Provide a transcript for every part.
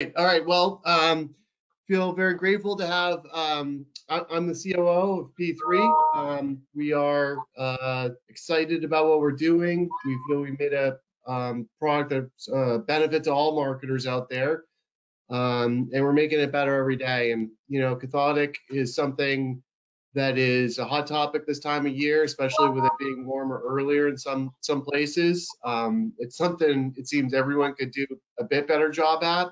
All right. Well, um, feel very grateful to have. Um, I, I'm the COO of P3. Um, we are uh, excited about what we're doing. We feel we made a um, product that uh, to all marketers out there, um, and we're making it better every day. And you know, cathodic is something that is a hot topic this time of year, especially with it being warmer earlier in some some places. Um, it's something it seems everyone could do a bit better job at.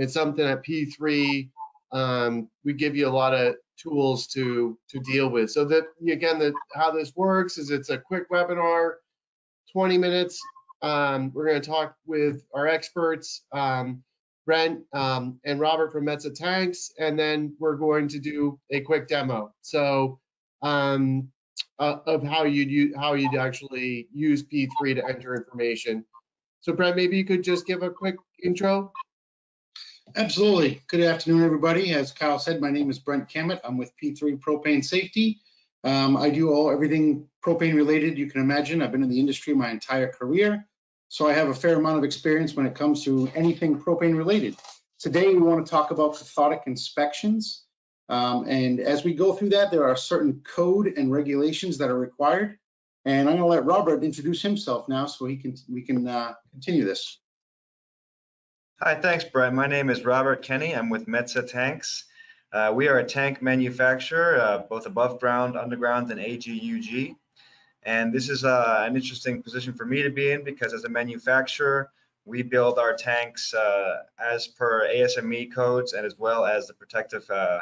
It's something at P3 um, we give you a lot of tools to to deal with. So that again, the, how this works is it's a quick webinar, 20 minutes. Um, we're going to talk with our experts. Um, Brent um, and Robert from Metsa Tanks, and then we're going to do a quick demo. So um, uh, of how you'd how you'd actually use P3 to enter information. So Brent, maybe you could just give a quick intro. Absolutely. Good afternoon, everybody. As Kyle said, my name is Brent Cammett. I'm with P3 Propane Safety. Um, I do all everything propane related you can imagine. I've been in the industry my entire career. So I have a fair amount of experience when it comes to anything propane related. Today, we want to talk about cathodic inspections. Um, and as we go through that, there are certain code and regulations that are required. And I'm going to let Robert introduce himself now so he can we can uh, continue this. Hi, thanks, Brett. My name is Robert Kenney. I'm with Metsa Tanks. Uh, we are a tank manufacturer, uh, both above ground, underground, and AGUG. And this is uh, an interesting position for me to be in because as a manufacturer, we build our tanks uh, as per ASME codes and as well as the protective, uh,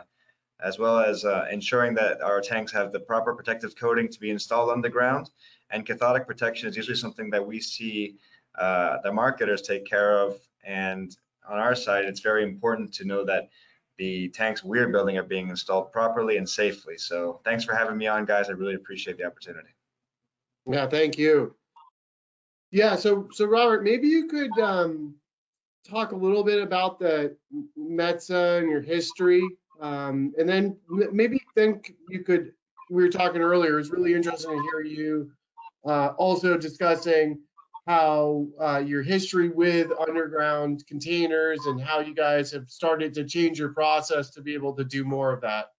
as well as uh, ensuring that our tanks have the proper protective coating to be installed underground. And cathodic protection is usually something that we see the marketers take care of. And on our side, it's very important to know that the tanks we're building are being installed properly and safely. So thanks for having me on, guys. I really appreciate the opportunity. Yeah, thank you. Yeah, so so Robert, maybe you could um, talk a little bit about the Metsa and your history, um, and then maybe think you could. We were talking earlier. It was really interesting to hear you uh, also discussing how uh, your history with underground containers and how you guys have started to change your process to be able to do more of that.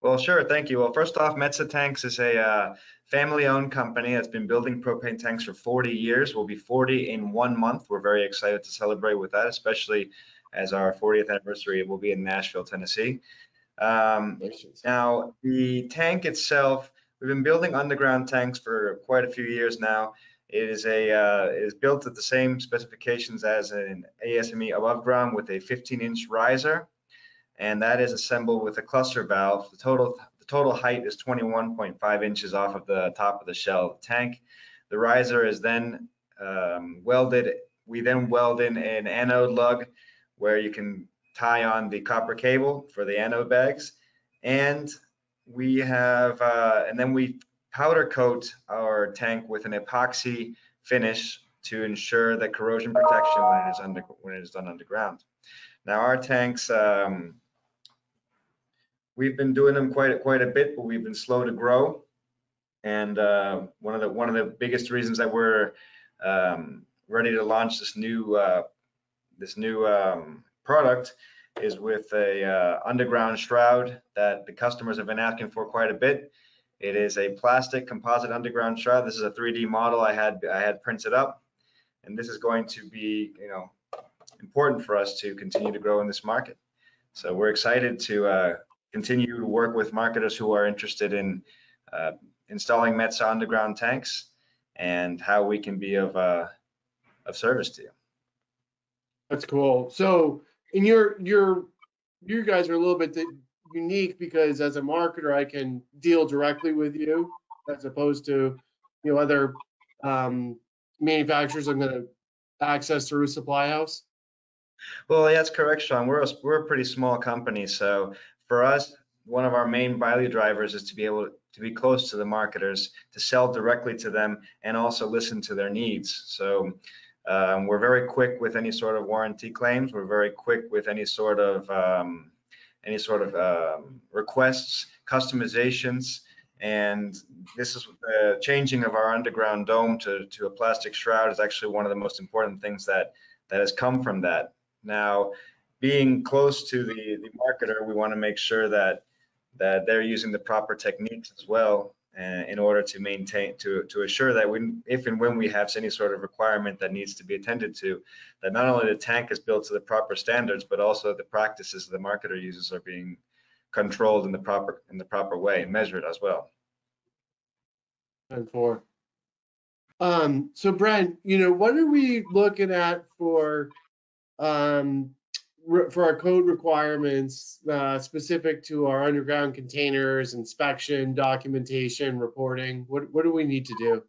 Well, sure. Thank you. Well, first off, Metsa Tanks is a uh, family-owned company that's been building propane tanks for 40 years. We'll be 40 in one month. We're very excited to celebrate with that, especially as our 40th anniversary will be in Nashville, Tennessee. Um, now, the tank itself, we've been building underground tanks for quite a few years now. It is a uh, it is built at the same specifications as an ASME above ground with a 15-inch riser and that is assembled with a cluster valve. The total the total height is 21.5 inches off of the top of the shell of the tank. The riser is then um, welded. We then weld in an anode lug where you can tie on the copper cable for the anode bags, and we have uh, and then we powder coat our tank with an epoxy finish to ensure that corrosion protection when it is under when it is done underground. Now our tanks um, we've been doing them quite quite a bit, but we've been slow to grow. And uh, one of the one of the biggest reasons that we're um, ready to launch this new uh, this new um, product is with a uh, underground shroud that the customers have been asking for quite a bit. It is a plastic composite underground shroud. This is a 3D model I had I had printed up, and this is going to be you know important for us to continue to grow in this market. So we're excited to uh, continue to work with marketers who are interested in uh, installing Metsa underground tanks and how we can be of uh, of service to you. That's cool. So, in you're you're you guys are a little bit unique because as a marketer, I can deal directly with you as opposed to you know other um, manufacturers I'm going to access through a supply house. Well, that's correct, Sean. We're a, we're a pretty small company, so for us, one of our main value drivers is to be able to be close to the marketers, to sell directly to them, and also listen to their needs. So um, we're very quick with any sort of warranty claims. We're very quick with any sort of um, any sort of um, requests, customizations, and this is the changing of our underground dome to, to a plastic shroud is actually one of the most important things that that has come from that. Now, being close to the, the marketer, we want to make sure that that they're using the proper techniques as well uh, in order to maintain to to assure that when if and when we have any sort of requirement that needs to be attended to that not only the tank is built to the proper standards but also the practices the marketer uses are being controlled in the proper in the proper way and measured as well and four. Um, so Brent, you know, what are we looking at for um, for our code requirements uh, specific to our underground containers, inspection, documentation, reporting? What what do we need to do?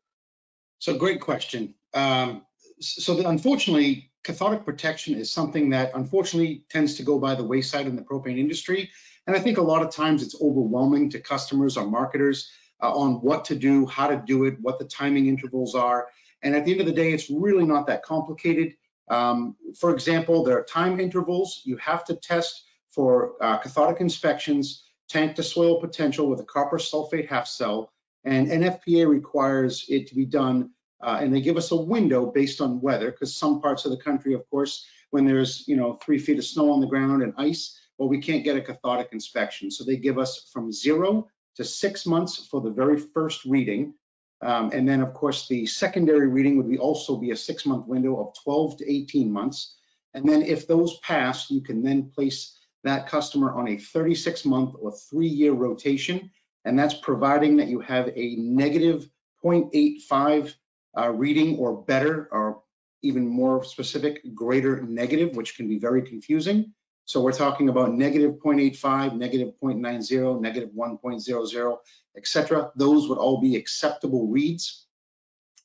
So great question. Um, so the- unfortunately, cathodic protection is something that unfortunately tends to go by the wayside in the propane industry. And I think a lot of times it's overwhelming to customers or marketers uh, on what to do, how to do it, what the timing intervals are. And at the end of the day, it's really not that complicated. Um, for example, there are time intervals. You have to test for uh, cathodic inspections, tank to soil potential with a copper sulfate half cell, and NFPA requires it to be done, uh, and they give us a window based on weather, because some parts of the country, of course, when there's, you know, three feet of snow on the ground and ice, well, we can't get a cathodic inspection. So they give us from zero to six months for the very first reading. Um, and then, of course, the secondary reading would be also be a six-month window of 12 to 18 months. And then if those pass, you can then place that customer on a 36-month or three-year rotation. And that's providing that you have a negative 0.85 uh, reading or better, or even more specific, greater negative, which can be very confusing. So we're talking about negative 0.85, negative 0.90, negative 1.00, et cetera. Those would all be acceptable reads.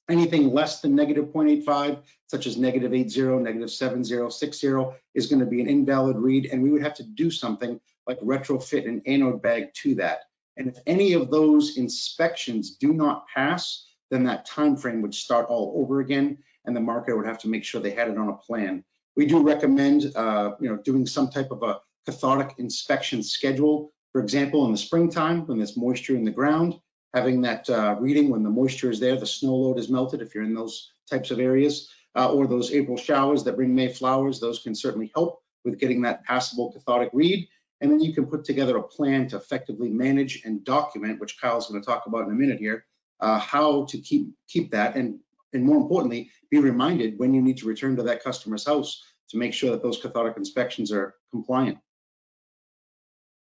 Anything less than negative 0.85, such as negative 80, negative 70, 60, is going to be an invalid read, and we would have to do something like retrofit an anode bag to that. And if any of those inspections do not pass, then that time frame would start all over again, and the marketer would have to make sure they had it on a plan. We do recommend, uh, you know, doing some type of a cathodic inspection schedule. For example, in the springtime, when there's moisture in the ground, having that uh, reading when the moisture is there, the snow load is melted if you're in those types of areas, uh, or those April showers that bring May flowers, those can certainly help with getting that passable cathodic read. And then you can put together a plan to effectively manage and document, which Kyle's going to talk about in a minute here, uh, how to keep keep that and and more importantly, be reminded when you need to return to that customer's house to make sure that those cathodic inspections are compliant.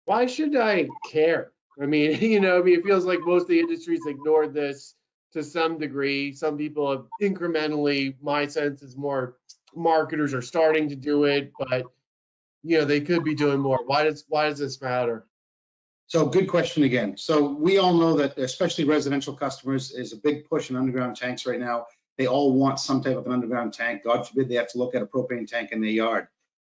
Why should I care? I mean, you know, I mean, it feels like most of the industries ignored this to some degree. Some people have incrementally, my sense is more marketers are starting to do it, but you know, they could be doing more. Why does why does this matter? So good question again. So we all know that especially residential customers is a big push in underground tanks right now. They all want some type of an underground tank. God forbid they have to look at a propane tank in their yard.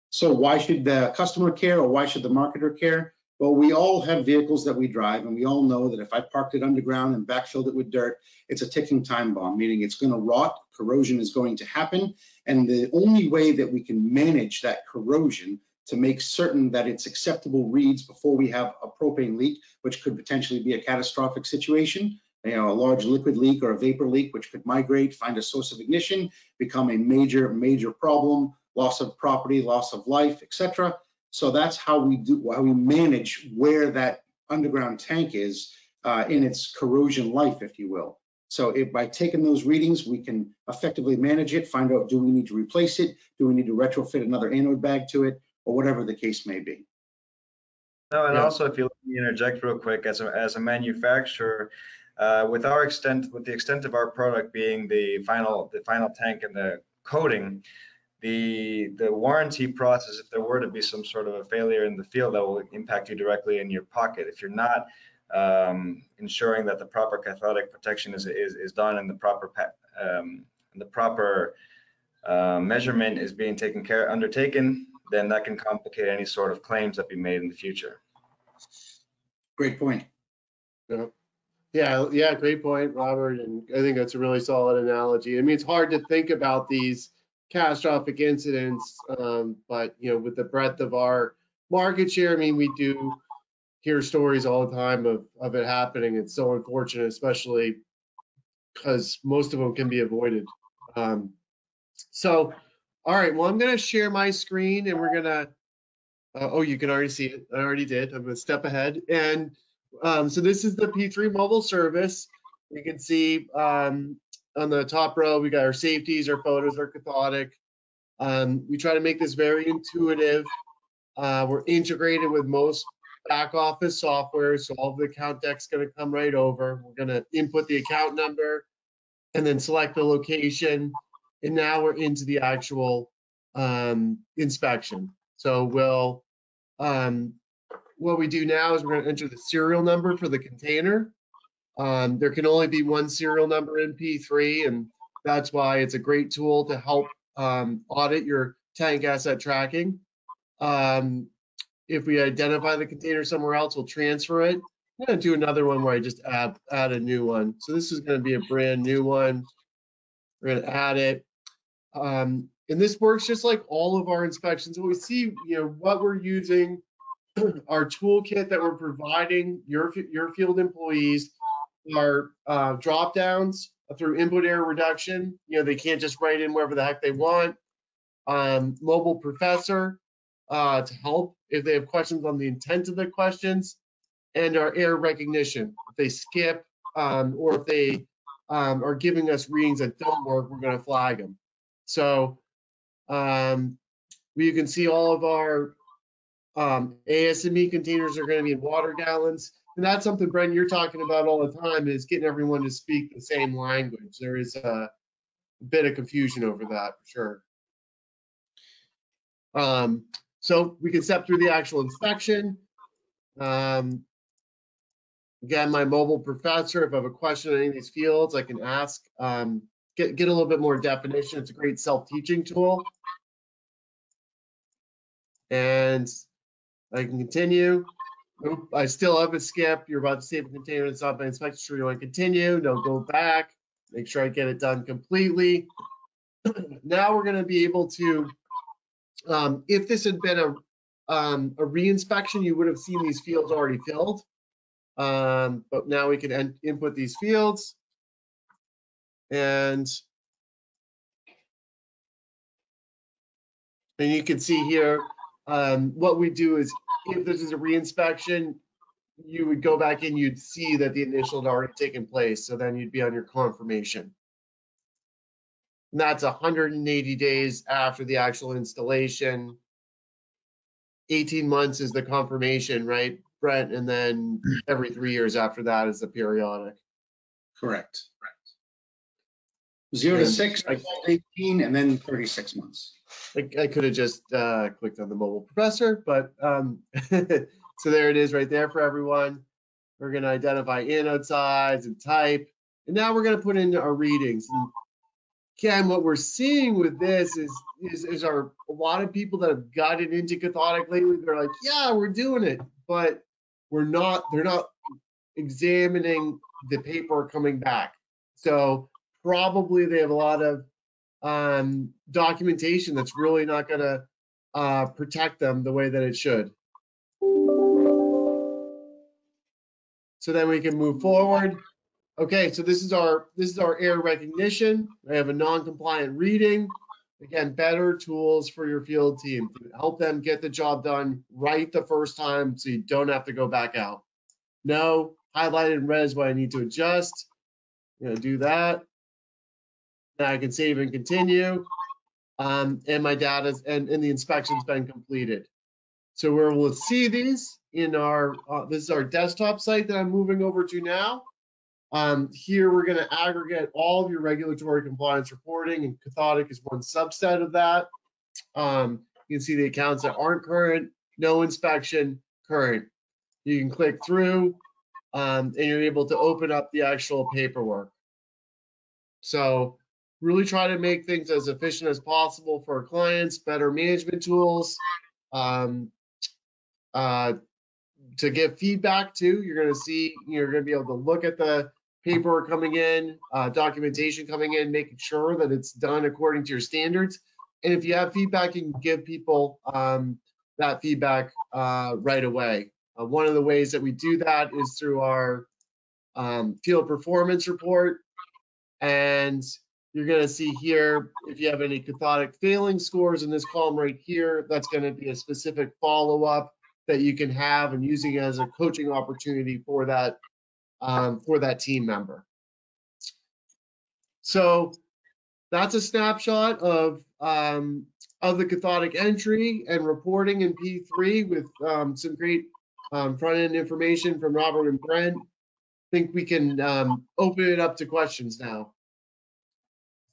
So why should the customer care or why should the marketer care? Well, we all have vehicles that we drive and we all know that if I parked it underground and backfilled it with dirt, it's a ticking time bomb, meaning it's going to rot, corrosion is going to happen. And the only way that we can manage that corrosion to make certain that it's acceptable reads before we have a propane leak, which could potentially be a catastrophic situation, you know, a large liquid leak or a vapor leak, which could migrate, find a source of ignition, become a major, major problem, loss of property, loss of life, etc. So that's how we do, how we manage where that underground tank is uh, in its corrosion life, if you will. So by taking those readings, we can effectively manage it, find out, do we need to replace it? Do we need to retrofit another anode bag to it? Or whatever the case may be. No, and Yeah. also if you let me interject real quick, as a, as a manufacturer, uh, with our extent, with the extent of our product being the final, the final tank and the coating, the the warranty process, if there were to be some sort of a failure in the field, that will impact you directly in your pocket. If you're not um, ensuring that the proper cathodic protection is is, is done and the proper pa- um, the proper uh, measurement is being taken care undertaken, then that can complicate any sort of claims that be made in the future. Great point. Yeah, yeah, great point, Robert. And I think that's a really solid analogy. I mean, it's hard to think about these catastrophic incidents, um, but you know, with the breadth of our market share, I mean, we do hear stories all the time of of it happening. It's so unfortunate, especially because most of them can be avoided. Um, so, All right, well, I'm gonna share my screen and we're gonna, uh, oh, you can already see it. I already did. I'm gonna step ahead. And um, so this is the P3 mobile service. You can see um, on the top row, we got our safeties, our photos, our cathodic. Um, we try to make this very intuitive. Uh, we're integrated with most back office software, so all the account deck's gonna come right over. We're gonna input the account number and then select the location. And now we're into the actual um, inspection. So we'll, um, what we do now is we're gonna enter the serial number for the container. Um, there can only be one serial number in P3, and that's why it's a great tool to help um, audit your tank asset tracking. Um, if we identify the container somewhere else, we'll transfer it. I'm gonna do another one where I just add add a new one. So this is gonna be a brand new one. We're gonna add it. Um, and this works just like all of our inspections. We see, you know, what we're using, our toolkit that we're providing your your field employees, our uh, drop downs through input error reduction. You know, they can't just write in wherever the heck they want. Um, mobile professor uh, to help if they have questions on the intent of the questions, and our error recognition. If they skip um, or if they um, are giving us readings that don't work, we're going to flag them. So um, you can see all of our um, ASME containers are going to be in water gallons. And that's something, Brent, you're talking about all the time is getting everyone to speak the same language. There is a bit of confusion over that for sure. Um, so we can step through the actual inspection. Um, again, my mobile professor, if I have a question on any of these fields, I can ask, um, get, get a little bit more definition. It's a great self-teaching tool. And I can continue. Oop, I still have a skip. You're about to save a container and stop my inspection. Sure you want to continue. No, go back. Make sure I get it done completely. now we're going to be able to, um, if this had been a, um, a re-inspection, you would have seen these fields already filled. Um, but now we can input these fields. And and you can see here, um, what we do is if this is a reinspection, you would go back and you'd see that the initial had already taken place. So then you'd be on your confirmation. And that's 180 days after the actual installation. 18 months is the confirmation, right, Brent? And then every three years after that is the periodic. Correct. Zero to And six, I- 18, and then 36 months. I, I could have just uh, clicked on the mobile professor, but um, so there it is right there for everyone. We're going to identify anode size and type. And now we're going to put in our readings. And Ken, what we're seeing with this is, is, is our, a lot of people that have gotten into cathodic lately, they're like, yeah, we're doing it, but we're not, they're not examining the paper coming back. So probably they have a lot of um, documentation that's really not going to uh, protect them the way that it should. So then we can move forward. Okay, so this is our this is our error recognition. I have a non-compliant reading. Again, better tools for your field team to help them get the job done right the first time so you don't have to go back out. No, highlighted in red is what I need to adjust. I'm gonna do that. I can save and continue. Um, and my data and, and the inspection's been completed. So where we'll see these in our, uh, this is our desktop site that I'm moving over to now. Um, here we're going to aggregate all of your regulatory compliance reporting and cathodic is one subset of that. Um, you can see the accounts that aren't current, no inspection, current. You can click through um, and you're able to open up the actual paperwork. So really try to make things as efficient as possible for our clients, better management tools, um, uh, to give feedback to. You're going to see, you're going to be able to look at the paperwork coming in, uh, documentation coming in, making sure that it's done according to your standards. And if you have feedback, you can give people um, that feedback uh, right away. Uh, one of the ways that we do that is through our um, field performance report. And You're gonna see here, if you have any cathodic failing scores in this column right here, that's gonna be a specific follow-up that you can have and using as a coaching opportunity for that, um, for that team member. So that's a snapshot of, um, of the cathodic entry and reporting in P3 with, um, some great, um, front-end information from Robert and Brent. I think we can, um, open it up to questions now.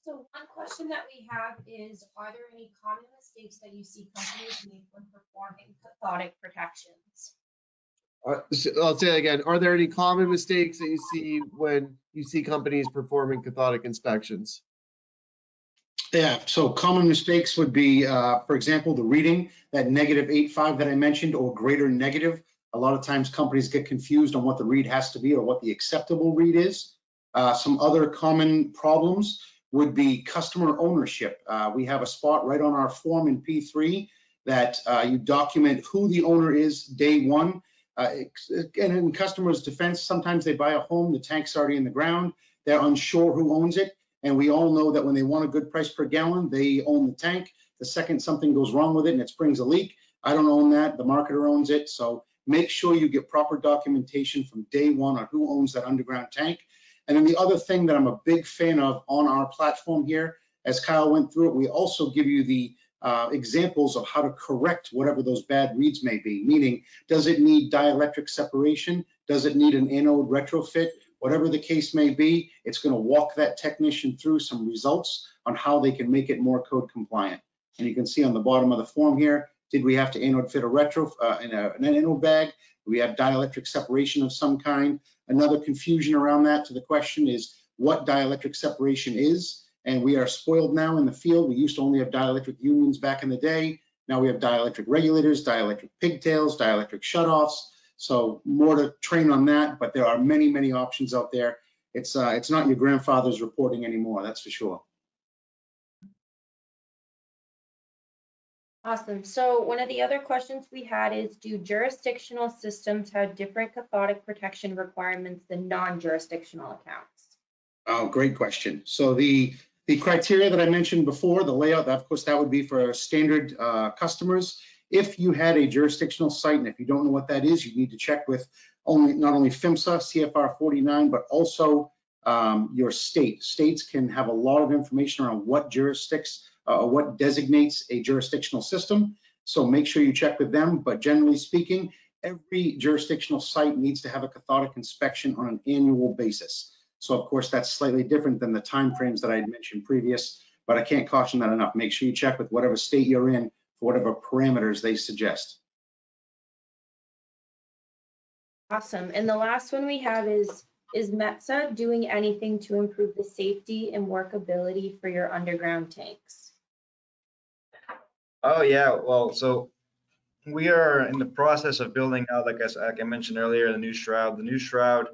So one question that we have is, are there any common mistakes that you see companies make when performing cathodic protections? Uh, s- I'll say it again. Are there any common mistakes that you see when you see companies performing cathodic inspections? Yeah, so common mistakes would be, uh, for example, the reading, that negative eight five that I mentioned, or greater negative. A lot of times companies get confused on what the read has to be or what the acceptable read is. Uh, Some other common problems would be customer ownership. Uh, We have a spot right on our form in P3 that uh, you document who the owner is day one. Uh, And in customers' defense, sometimes they buy a home, the tank's already in the ground, they're unsure who owns it. And we all know that when they want a good price per gallon, they own the tank. The second something goes wrong with it and it springs a leak, I don't own that, the marketer owns it. So make sure you get proper documentation from day one on who owns that underground tank. And then the other thing that I'm a big fan of on our platform here, as Kyle went through it, we also give you the uh, examples of how to correct whatever those bad reads may be. Meaning, does it need dielectric separation? Does it need an anode retrofit? Whatever the case may be, it's going to walk that technician through some results on how they can make it more code compliant. And you can see on the bottom of the form here, did we have to anode fit a retro uh, in a, an anode bag? We have dielectric separation of some kind? Another confusion around that to the question is what dielectric separation is. And we are spoiled now in the field. We used to only have dielectric unions back in the day. Now we have dielectric regulators, dielectric pigtails, dielectric shutoffs. So more to train on that, but there are many, many options out there. It's uh, it's not your grandfather's reporting anymore, that's for sure. Awesome. So one of the other questions we had is, do jurisdictional systems have different cathodic protection requirements than non-jurisdictional accounts? Oh, great question. So the the criteria that I mentioned before, the layout, of course, that would be for standard uh, customers. If you had a jurisdictional site, and if you don't know what that is, you need to check with only not only PHMSA, CFR 49, but also um, your state. States can have a lot of information around what jurisdicts, uh, what designates a jurisdictional system. So make sure you check with them. But generally speaking, every jurisdictional site needs to have a cathodic inspection on an annual basis. So of course, that's slightly different than the timeframes that I had mentioned previous, but I can't caution that enough. Make sure you check with whatever state you're in for whatever parameters they suggest. Awesome. And the last one we have is, is METSA doing anything to improve the safety and workability for your underground tanks? Oh, yeah, well, so we are in the process of building out, like I, like I mentioned earlier, the new shroud. The new shroud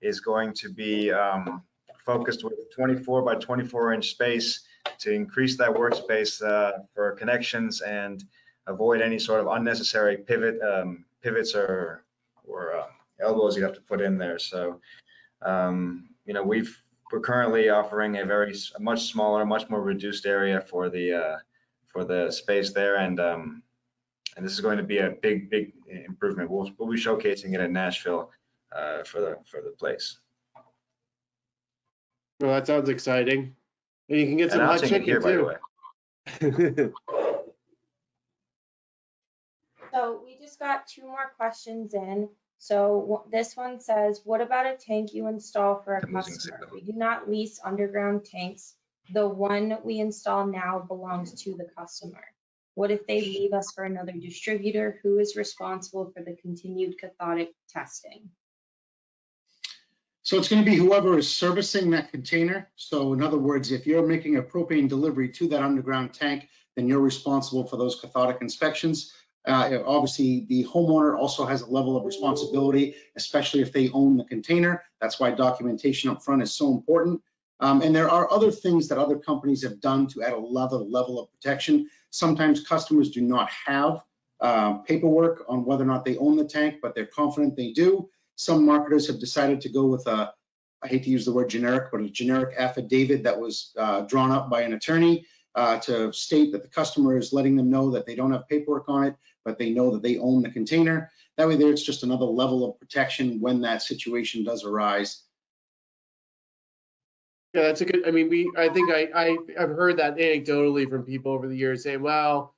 is going to be um, focused with 24 by 24 inch space to increase that workspace uh, for connections and avoid any sort of unnecessary pivot, um, pivots or, or uh, elbows you have to put in there. So, um, you know, we've, we're currently offering a very, a much smaller, much more reduced area for the, uh, for the space there and um and this is going to be a big big improvement we'll, we'll be showcasing it in nashville uh for the for the place Well, that sounds exciting. And you can get some hot announcing it here chicken by the too. way So we just got two more questions in. So this one says, what about a tank you install for a I'm customer? We do not lease underground tanks. The one we install now belongs to the customer. What if they leave us for another distributor? Who is responsible for the continued cathodic testing? So it's going to be whoever is servicing that container. So in other words, if you're making a propane delivery to that underground tank, then you're responsible for those cathodic inspections. Uh, obviously, the homeowner also has a level of responsibility, especially if they own the container. That's why documentation up front is so important. Um, and there are other things that other companies have done to add a level, level of protection. Sometimes customers do not have uh, paperwork on whether or not they own the tank, but they're confident they do. Some marketers have decided to go with a, I hate to use the word generic, but a generic affidavit that was uh, drawn up by an attorney uh, to state that the customer is letting them know that they don't have paperwork on it, but they know that they own the container. That way there, it's just another level of protection when that situation does arise. Yeah, that's a good, I mean, we, I think I, I, I've heard that anecdotally from people over the years saying, well,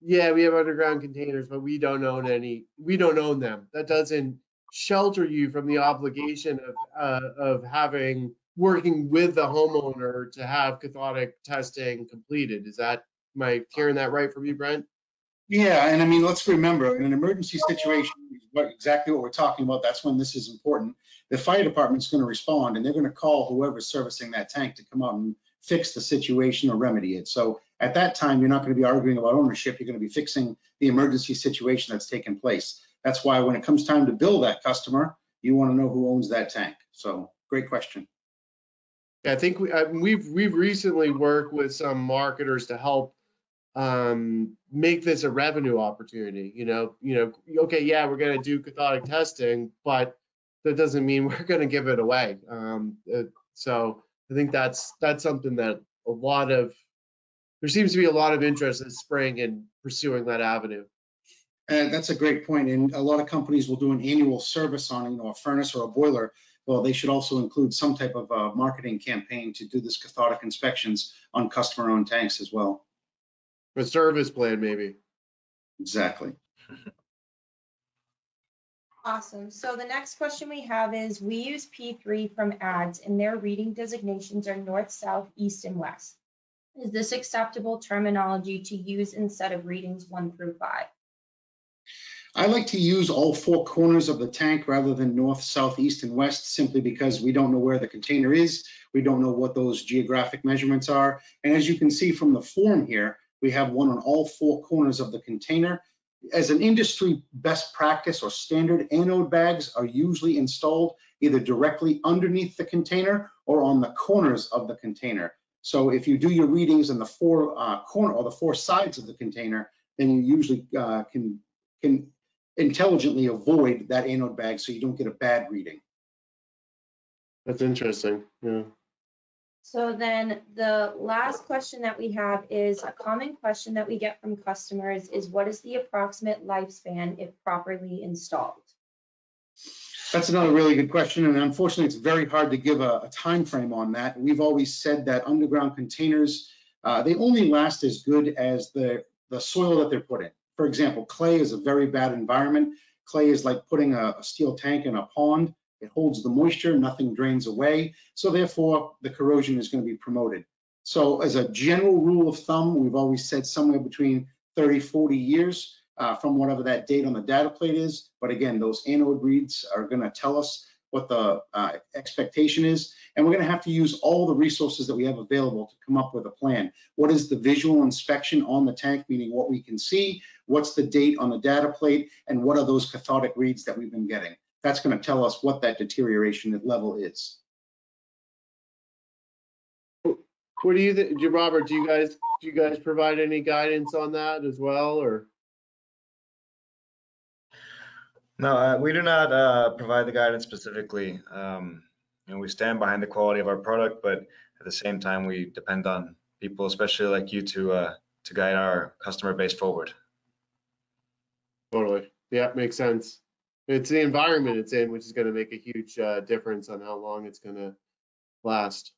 yeah, we have underground containers, but we don't own any, we don't own them. That doesn't shelter you from the obligation of, uh, of having, working with the homeowner to have cathodic testing completed. Is that, am I hearing that right from you, Brent? Yeah, and I mean, let's remember, in an emergency situation, exactly what we're talking about, that's when this is important. The fire department's gonna respond and they're gonna call whoever's servicing that tank to come out and fix the situation or remedy it. So at that time, you're not gonna be arguing about ownership, you're gonna be fixing the emergency situation that's taken place. That's why when it comes time to bill that customer, you wanna know who owns that tank. So, great question. Yeah, I think we, I, we've, we've recently worked with some marketers to help um, make this a revenue opportunity, you know, you know, okay, yeah, we're gonna do cathodic testing, but that doesn't mean we're gonna give it away. Um, uh, so I think that's, that's something that a lot of, there seems to be a lot of interest in spring in pursuing that avenue. And that's a great point. And a lot of companies will do an annual service on, you know, a furnace or a boiler. Well, they should also include some type of uh, marketing campaign to do this cathodic inspections on customer-owned tanks as well. A service plan, maybe. Exactly. Awesome. So the next question we have is, we use P3 from ads and their reading designations are north, south, east, and west. Is this acceptable terminology to use instead of readings one through five? I like to use all four corners of the tank rather than north, south, east, and west, simply because we don't know where the container is. We don't know what those geographic measurements are. And as you can see from the form here, we have one on all four corners of the container. As an industry best practice or standard, anode bags are usually installed either directly underneath the container or on the corners of the container. So if you do your readings in the four uh, corner or the four sides of the container, then you usually uh, can can intelligently avoid that anode bag so you don't get a bad reading. That's interesting. Yeah. So then the last question that we have is a common question that we get from customers is what is the approximate lifespan if properly installed? That's another really good question, and unfortunately, it's very hard to give a, a time frame on that. We've always said that underground containers, uh, they only last as good as the, the soil that they're put in. For example, clay is a very bad environment. Clay is like putting a, a steel tank in a pond. It holds the moisture, nothing drains away. So therefore, the corrosion is going to be promoted. So as a general rule of thumb, we've always said somewhere between 30, 40 years uh, from whatever that date on the data plate is. But again, those anode reads are going to tell us what the uh, expectation is. And we're going to have to use all the resources that we have available to come up with a plan. What is the visual inspection on the tank, meaning what we can see? What's the date on the data plate? And what are those cathodic reads that we've been getting? That's going to tell us what that deterioration level is. What do you think, Robert? Do you guys do you guys provide any guidance on that as well, or? No, uh, we do not uh, provide the guidance specifically. Um, you know, we stand behind the quality of our product, but at the same time, we depend on people, especially like you, to uh, to guide our customer base forward. Totally. Yeah, makes sense. It's the environment it's in, which is going to make a huge uh, difference on how long it's going to last.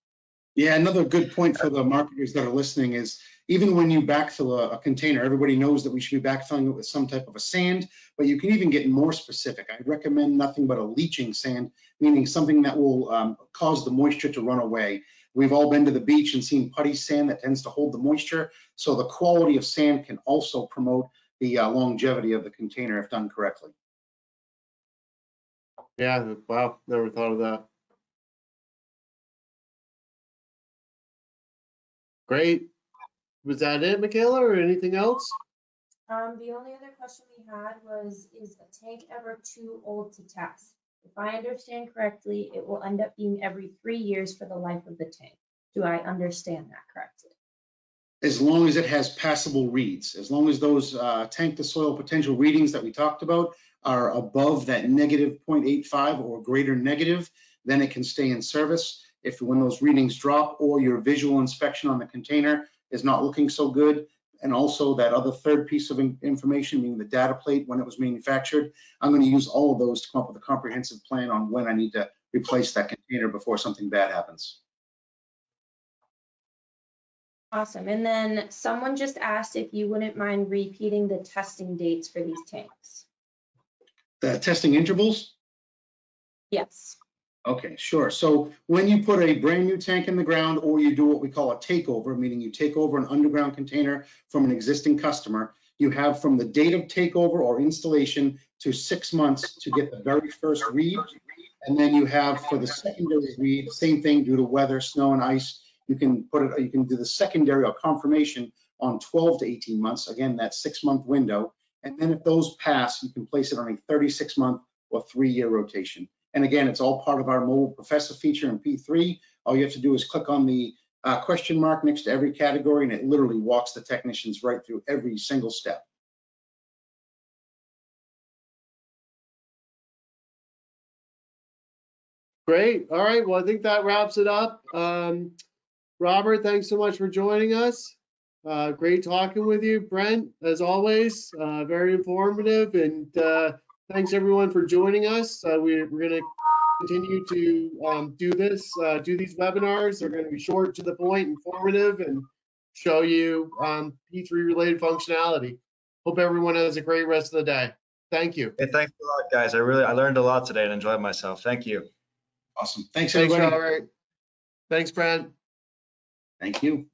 Yeah, another good point for the marketers that are listening is even when you backfill a, a, container, everybody knows that we should be backfilling it with some type of a sand, but you can even get more specific. I recommend nothing but a leaching sand, meaning something that will um, cause the moisture to run away. We've all been to the beach and seen putty sand that tends to hold the moisture. So the quality of sand can also promote the uh, longevity of the container if done correctly. Yeah, wow, never thought of that. Great. Was that it, Michaela, or anything else? Um, the only other question we had was, is a tank ever too old to test? If I understand correctly, it will end up being every three years for the life of the tank. Do I understand that correctly? As long as it has passable reads, as long as those uh, tank to soil potential readings that we talked about are above that negative 0.85 or greater negative, then it can stay in service. If when those readings drop or your visual inspection on the container is not looking so good, and also that other third piece of information, meaning the data plate when it was manufactured, I'm going to use all of those to come up with a comprehensive plan on when I need to replace that container before something bad happens. Awesome. And then someone just asked if you wouldn't mind repeating the testing dates for these tanks. The testing intervals, Yes. Okay, sure. So when you put a brand new tank in the ground or you do what we call a takeover, meaning you take over an underground container from an existing customer, you have from the date of takeover or installation to six months to get the very first read. And then you have for the secondary read, same thing due to weather, snow and ice. You can put it, you can do the secondary or confirmation on 12 to 18 months. Again, that six month window. And then if those pass, you can place it on a 36 month or three year rotation. And again, it's all part of our mobile professor feature in P3. All you have to do is click on the uh, question mark next to every category and it literally walks the technicians right through every single step. Great. All right. Well, I think that wraps it up. Um, Robert, thanks so much for joining us. Uh, great talking with you. Brent, as always, uh, very informative. And uh, thanks everyone for joining us. Uh, we, we're going to continue to um, do this, uh, do these webinars. They're going to be short, to the point, informative, and show you um, P3 related functionality. Hope everyone has a great rest of the day. Thank you. Hey, thanks a lot, guys. I really, I learned a lot today and enjoyed myself. Thank you. Awesome. Thanks, Thanks, everybody. Robert. Thanks, Brent. Thank you.